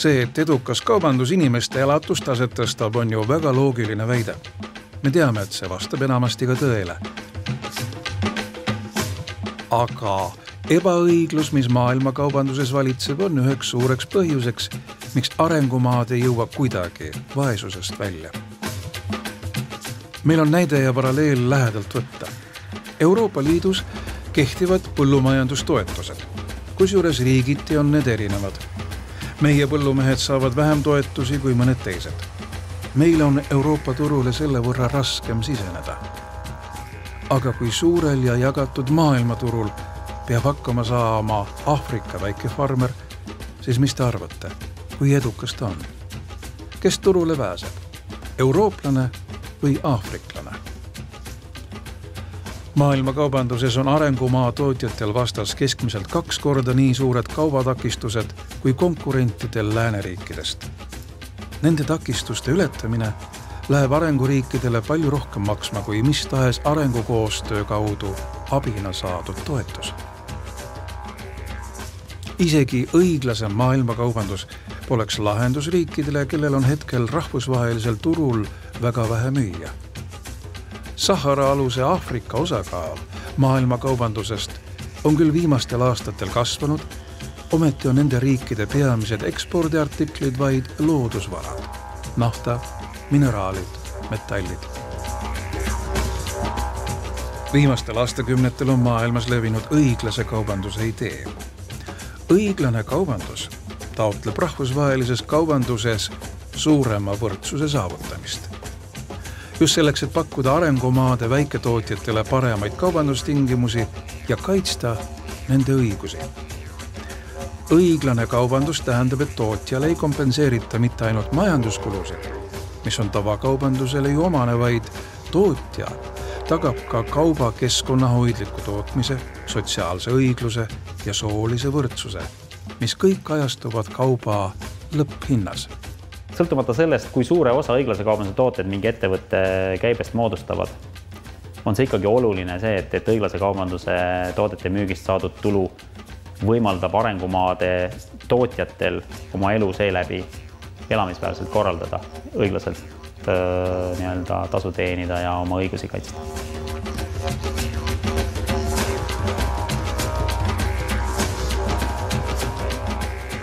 see, et edukas kaubandus inimeste elatustaset tõstab, on ju väga loogiline väide. me teame, et see vastab enamasti ka tõele. aga ebaõiglus, mis maailmakaubanduses valitseb, on üheks suureks põhjuseks, miks arengumaad ei jõua kuidagi vaesusest välja. meil on näide ja paralleel lähedalt võtta. Euroopa Liidus kehtivad põllumajandustoetused, kusjuures riigiti on need erinevad. Meie põllumehed saavad vähem toetusi kui mõned teised. meil on Euroopa turule selle võrra raskem siseneda. aga kui suurel ja jagatud maailmaturul peab hakkama saama Aafrika väikefarmer, siis mis te arvate, kui edukas ta on? kes turule pääseb, eurooplane või aafriklane? Maailmakaubanduses on arengumaa tootjatel vastas keskmiselt kaks korda nii suured kaubatakistused kui konkurentidel lääneriikidest. Nende takistuste ületamine läheb arenguriikidele palju rohkem maksma kui mis tahes arengukoostöö kaudu abina saadud toetus. isegi õiglasem maailmakaubandus poleks lahendus riikidele, kellel on hetkel rahvusvahelisel turul väga vähe müüa Sahara-aluse Aafrika osakaal maailmakaubandusest on küll viimastel aastatel kasvanud, ometi on nende riikide peamised ekspordiartiklid vaid loodusvarad, nafta, mineraalid, metallid. viimastel aastakümnetel on maailmas levinud õiglase kaubanduse idee. õiglane kaubandus taotleb rahvusvahelises kaubanduses suurema võrdsuse saavutamist just selleks, et pakkuda arengumaade väiketootjatele paremaid kaubandustingimusi ja kaitsta nende õigusi. õiglane kaubandus tähendab, et tootjale ei kompenseerita mitte ainult majanduskulusid, mis on tavakaubandusele ju omane, vaid tootja tagab ka kauba keskkonnahoidliku tootmise, sotsiaalse õigluse ja soolise võrdsuse, mis kõik kajastuvad kauba lõpphinnas sõltumata sellest, kui suure osa õiglase kaubanduse tooted mingi ettevõtte käibest moodustavad, on see ikkagi oluline see, et, et õiglase kaubanduse toodete müügist saadud tulu võimaldab arengumaade tootjatel oma elu seeläbi elamisväärselt korraldada, õiglaselt nii-öelda tasu teenida ja oma õigusi kaitsta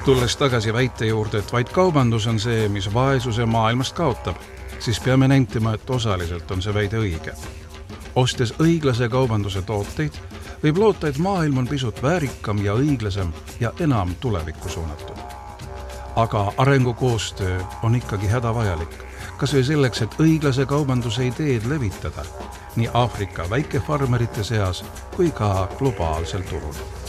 tulles tagasi väite juurde, et vaid kaubandus on see, mis vaesuse maailmast kaotab, siis peame nentima, et osaliselt on see väide õige. ostes õiglase kaubanduse tooteid, võib loota, et maailm on pisut väärikam ja õiglasem ja enam tulevikku suunatud. aga arengukoostöö on ikkagi hädavajalik, kas või selleks, et õiglase kaubanduse ideed levitada nii Aafrika väikefarmerite seas kui ka globaalsel turul